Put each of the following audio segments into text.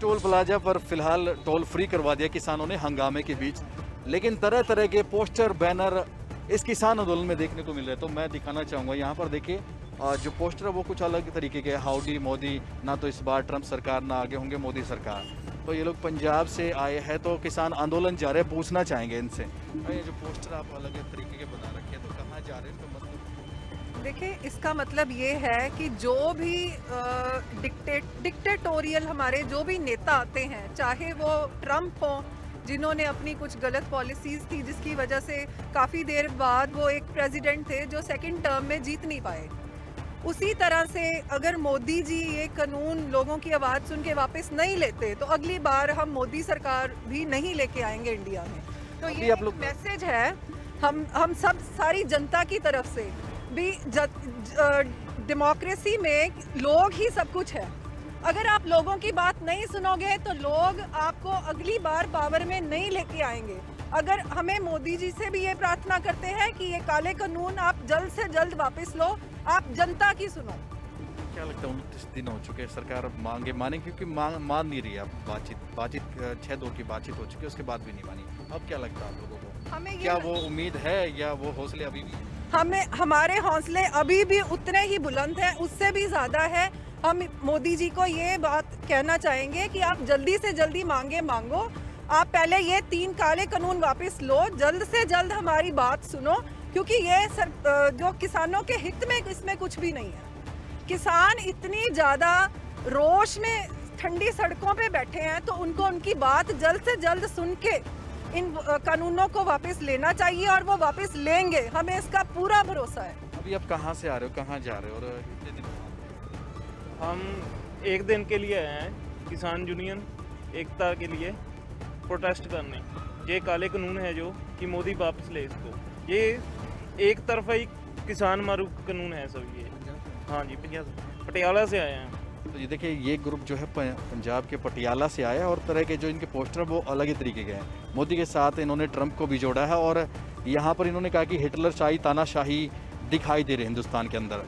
Toll plaza पर फ़िलहाल toll free करवा दिया किसानों ने हंगामे के बीच। लेकिन तरह तरह के पोस्टर, बैनर इस किसान आंदोलन में देखने को मिल रहे तो मैं दिखाना चाहूँगा, यहाँ पर देखिए जो पोस्टर है वो कुछ अलग तरीके के हाउडी, मोदी, ना तो इस बार ट्रंप सरकार, ना आगे होंगे मोदी सरकार। तो ये लोग पंजाब से आए हैं तो किसान आंदोलन जा रहे हैं, पूछना चाहेंगे इनसे। ये जो पोस्टर आप अलग तरीके के बना रखे हैं तो कहाँ जा रहे हैं? इसका मतलब देखिए इसका मतलब ये है कि जो भी डिक्टेट डिक्टेटोरियल हमारे जो भी नेता आते हैं चाहे वो ट्रंप हो जिन्होंने अपनी कुछ गलत पॉलिसीज़ थी जिसकी वजह से काफ़ी देर बाद वो एक प्रेसिडेंट थे जो सेकंड टर्म में जीत नहीं पाए। उसी तरह से अगर मोदी जी ये कानून लोगों की आवाज़ सुन के वापस नहीं लेते तो अगली बार हम मोदी सरकार भी नहीं लेके आएँगे इंडिया में। तो ये एक मैसेज है हम हम सब सारी जनता की तरफ़ से भी डेमोक्रेसी में लोग ही सब कुछ है। अगर आप लोगों की बात नहीं सुनोगे तो लोग आपको अगली बार पावर में नहीं लेके आएँगे। अगर हमें मोदी जी से भी ये प्रार्थना करते हैं कि ये काले कानून आप जल्द से जल्द वापस लो आप जनता की सुनो। क्या लगता है उनतीस दिन हो चुके हैं सरकार मांगे माने? क्योंकि मांग मान नहीं रही है अब बातचीत बातचीत छह दौर की बातचीत हो चुकी है उसके बाद भी नहीं मानी। अब क्या लगता है आप लोगों को? हमें क्या वो उम्मीद है या वो हौसले अभी भी हैं? हमें, हमारे हौसले अभी भी उतने ही बुलंद हैं, उससे भी ज़्यादा है। हम मोदी जी को ये बात कहना चाहेंगे कि आप जल्दी से जल्दी मांगे, मांगो। आप पहले ये तीन काले कानून वापस लो, जल्द से जल्द हमारी बात सुनो, क्योंकि ये सर जो किसानों के हित में, इसमें कुछ भी नहीं है। किसान इतनी ज़्यादा रोश में ठंडी सड़कों पे बैठे हैं तो उनको उनकी बात जल्द से जल्द सुन के इन कानूनों को वापस लेना चाहिए और वो वापस लेंगे। हमें इसका पूरा भरोसा है। अभी आप कहाँ से आ रहे हो? कहाँ जा रहे हो? और? हम एक दिन के लिए आए हैं किसान यूनियन एकता के लिए प्रोटेस्ट करने। ये काले कानून है जो कि मोदी वापस ले इसको। ये एक तरफा ही किसान मारू कानून है सब ये। हाँ जी पंजाब पटियाला से आए हैं। तो ये देखिए, ये ग्रुप जो है पंजाब के पटियाला से आया और तरह के जो इनके पोस्टर वो अलग ही तरीके के हैं। मोदी के साथ इन्होंने ट्रंप को भी जोड़ा है और यहाँ पर इन्होंने कहा कि हिटलर शाही तानाशाही दिखाई दे रही हिंदुस्तान के अंदर।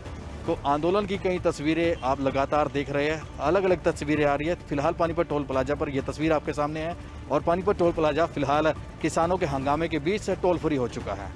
तो आंदोलन की कई तस्वीरें आप लगातार देख रहे हैं अलग अलग तस्वीरें आ रही है। फ़िलहाल पानीपत टोल प्लाजा पर यह तस्वीर आपके सामने है और पानीपत टोल प्लाजा फ़िलहाल किसानों के हंगामे के बीच से टोल फ्री हो चुका है।